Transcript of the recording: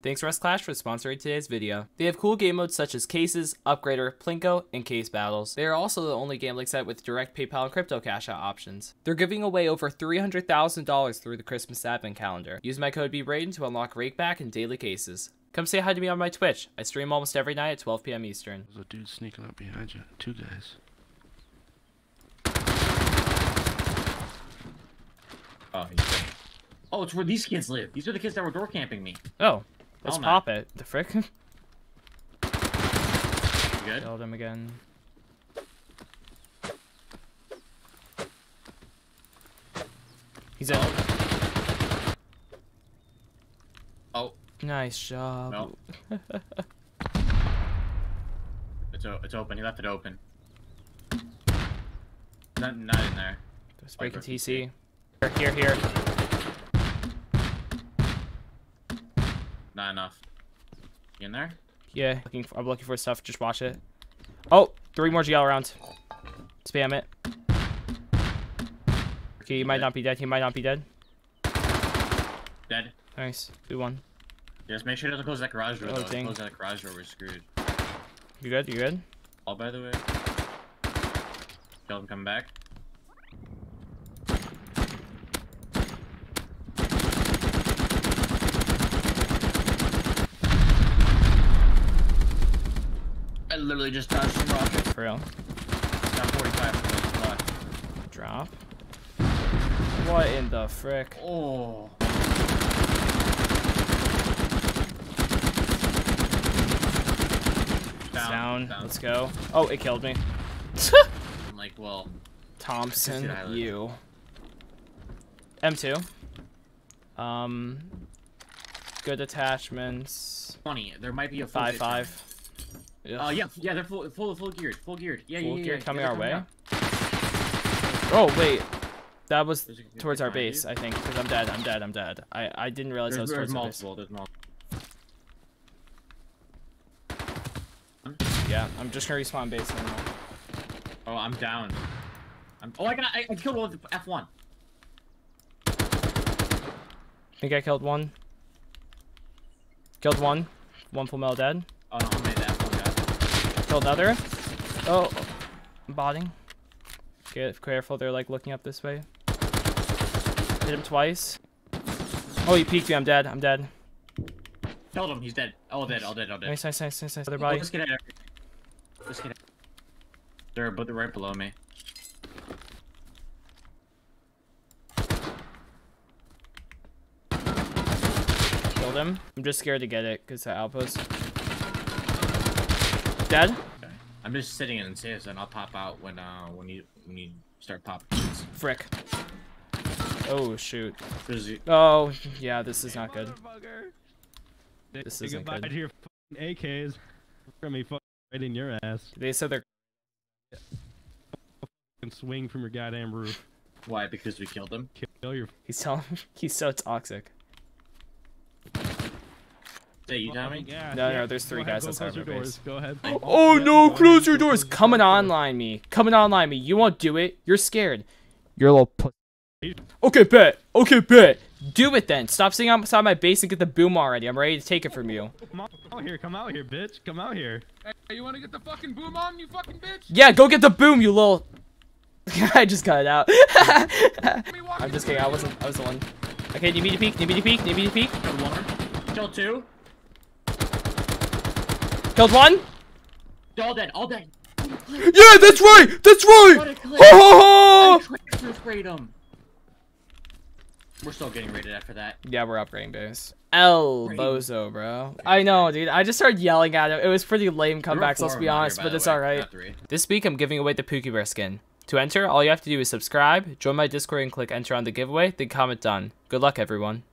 Thanks Rust Clash for sponsoring today's video. They have cool game modes such as Cases, Upgrader, Plinko, and Case Battles. They are also the only gambling site with direct PayPal and crypto cash out options. They're giving away over $300,000 through the Christmas Advent calendar. Use my code BRADEN to unlock Rakeback and daily cases. Come say hi to me on my Twitch. I stream almost every night at 12 p.m. Eastern. There's a dude sneaking up behind you. Two guys. Oh, he's dead. oh, it's where these kids live. These are the kids that were door camping me. Oh, let's Oh, pop it. The frick? You good? Killed him again. He's out. Oh, oh. Nice job. No. it's o it's open. He left it open. Not, not in there. Breaking Viper TC. Here, here, here. Not enough. You in there? Yeah, looking for, I'm looking for stuff. Just watch it. Oh, three more GL rounds. Spam it. Okay, he might not be dead. He might not be dead. Dead. Nice. Good one. Just make sure it doesn't close that garage door. Oh, though. Dang. Close that garage door. We're screwed. You good? You good? All by the way. Tell him come back. Literally just dodged some rockets. For real. Down 45 from the. Drop. What in the frick? Oh. Down. Let's go. Oh, it killed me. I'm like, well, Thompson, Dude, I like- you. M2. Um. Good attachments. 20. There might be a Five five. There. Uh, yeah, yeah, they're full, full, full geared, full geared. Yeah, Full yeah, yeah. gear yeah, coming yeah, our they're way. out. Oh wait, that was towards our behind you. base, I think. Because I'm dead. I'm dead. I'm dead. I I didn't realize There's, that was there's towards base. multiple. There's multiple. Yeah, I'm just gonna respawn base now. Oh, I'm down. I'm, oh, I got. I, I killed one with the F1. think I killed one. Killed one. One full metal dead. Oh no, I made the F1 guy. Killed another. Oh, I'm botting. Get careful. They're like looking up this way. Hit him twice. Oh, he peeked me. I'm dead. I'm dead. Killed him. He's dead. All dead. All dead. All dead. Nice, nice, nice, nice, nice. Other body. let's get out. Let's get out. They're but they're right below me. Killed him. I'm just scared to get it because the outpost. Dead. Okay. I'm just sitting in the safe and I'll pop out when uh when you when you start popping. Frick. Oh shoot. There's Oh yeah, this is not good. This isn't goodbye good. to your fucking AKs. We're gonna be fucking right in your ass. They said they're. And swing from your goddamn roof. why because we killed them. Kill your. He's telling. He's so toxic. Say you Tommy. Yeah, No, yeah. no, there's three Go ahead, guys go outside close your our doors. base. Go ahead. Oh, oh, oh Yeah, no! go Close your doors. close your Coming doors. online me. Coming online me. You won't do it. You're scared. You're a little. Pu- okay, bet. Okay, bet. Do it then. Stop sitting outside my base and get the boom already. I'm ready to take it from you. Come out, here, come out here, bitch. Come out here. Hey, you wanna get the fucking boom on, you fucking bitch? Yeah, go get the boom, you little. I just cut it out. Let me walk I'm just kidding. I wasn't. I was the one. Okay, need me to peek? Need me to peek? Need me to peek? Killed one. Killed two. Killed one. All dead. All dead. Yeah, that's right. That's right. What a clip. Ha ha ha. transfer. We're still getting rated after that. Yeah, we're upgrading base. El Bozo, bro. I know, dude. I just started yelling at him. It was pretty lame There were comebacks, let's be honest, here, but it's alright. This week, I'm giving away the Pookie Bear skin. To enter, all you have to do is subscribe, join my Discord, and click enter on the giveaway, then comment done. Good luck, everyone.